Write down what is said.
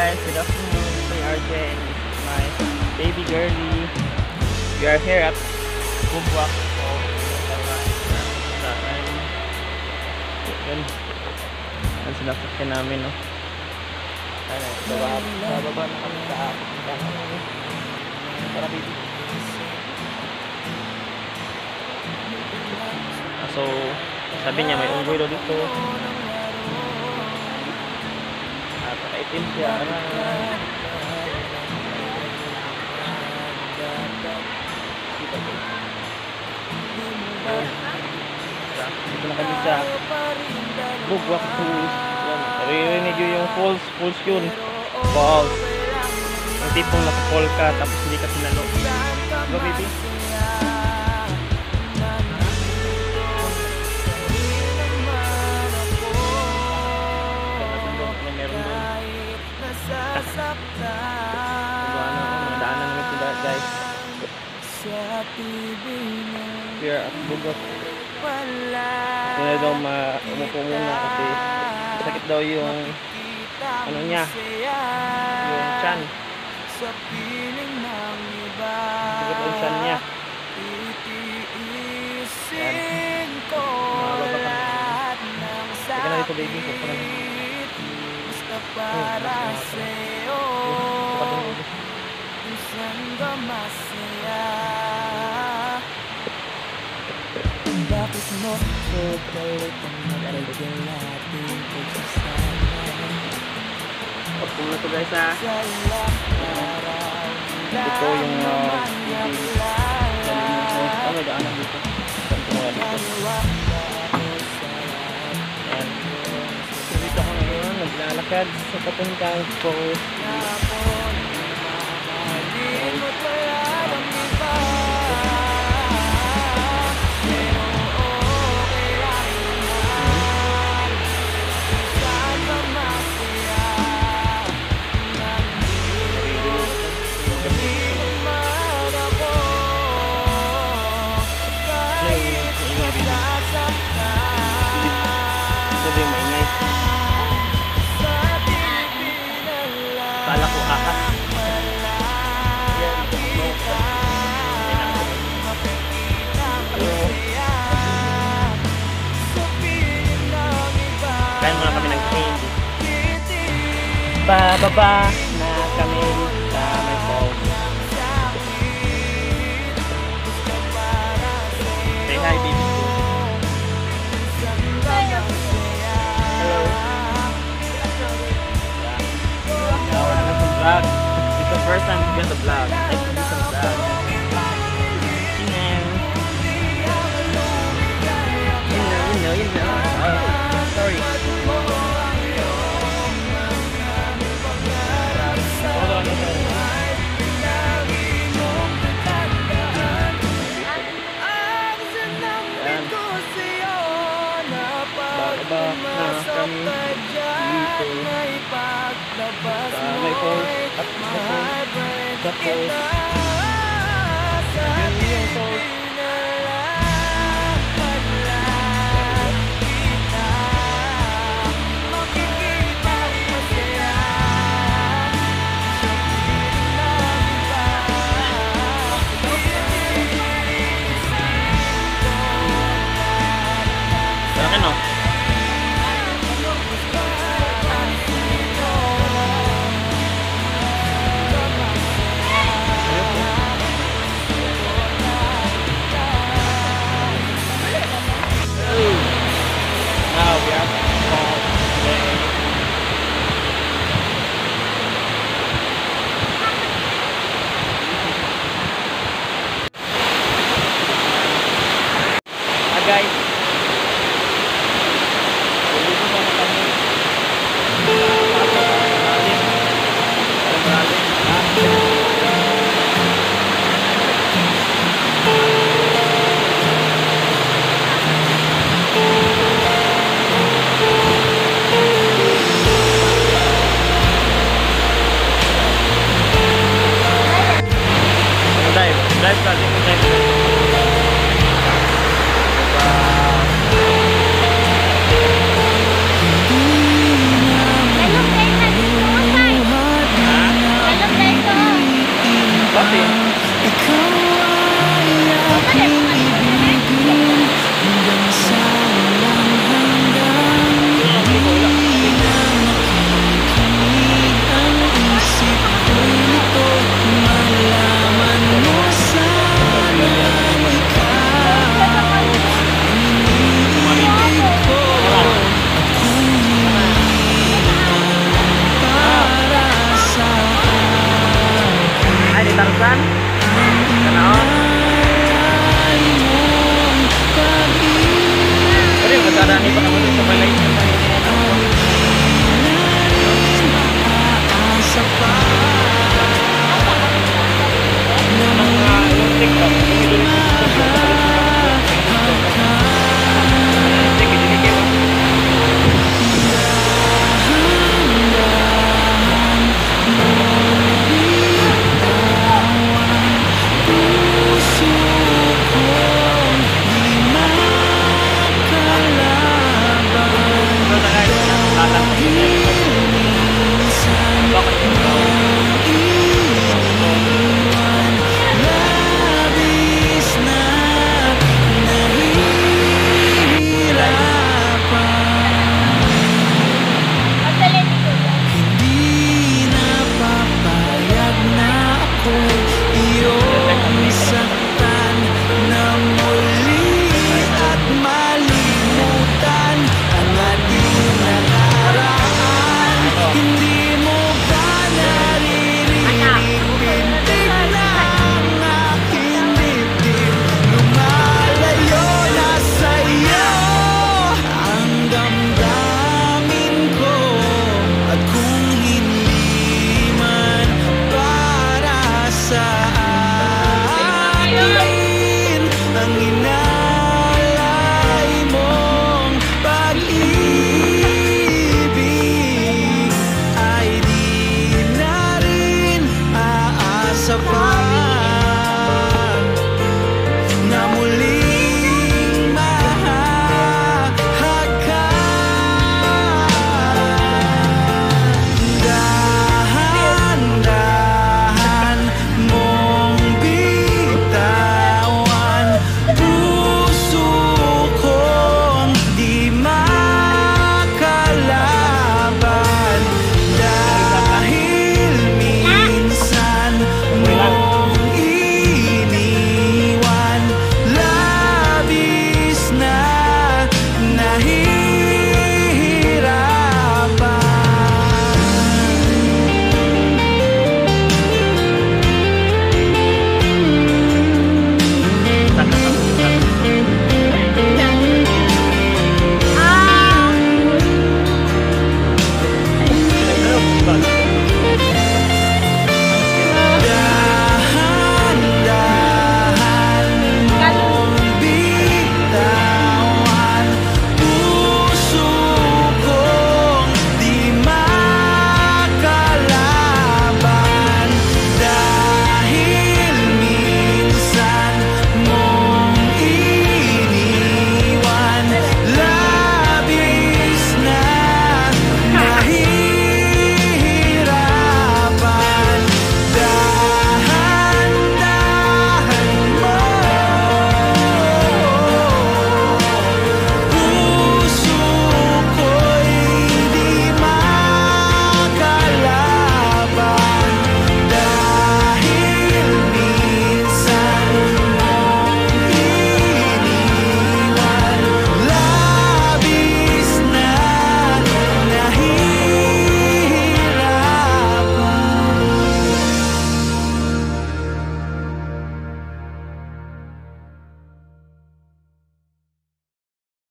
guys, good afternoon. It's my RJ and my baby girlie. We are here at Bugwak. So, yun. Ang sinasakyan namin, no? Ano, bababa, na kami sa Tara, baby. Ah, So, sabi niya may unggoy daw dito. At nakaitim siya. Ano? Dito na kami sa Bugwak Cruise. Yan. Naririnig yun yung falls. Falls yun. Falls. Yung tipong nakapol ka tapos hindi ka sinalo. Diba baby? We are at Bugok. Ito na daw ma umupo muna kasi sakit daw yung ano niya, yung chan. Sakit daw yung chan niya. Yan. Mababa ka na. Teka na dito baby, na. para sa'yo na. Saan ka masaya mo ko galit ang nalagay natin pagsasama Huwag muna to guys ha. Ito yung uh, ano daanan dito. Ko nga dito. Yan. So, dito ako ngayon, naglalakad sa papuntang. Ano Bababa na kami sa may falls. Say hi, baby. Hello. Now we're gonna some vlog. It's the first time to get the vlog. Like to do some vlog. Dito sa may falls at sa falls. Yun yung falls. Kapusan. Kanaon. Pero yung kataraan ni Pakamutin sa balay. Sa pa. Ang mga yung TikTok.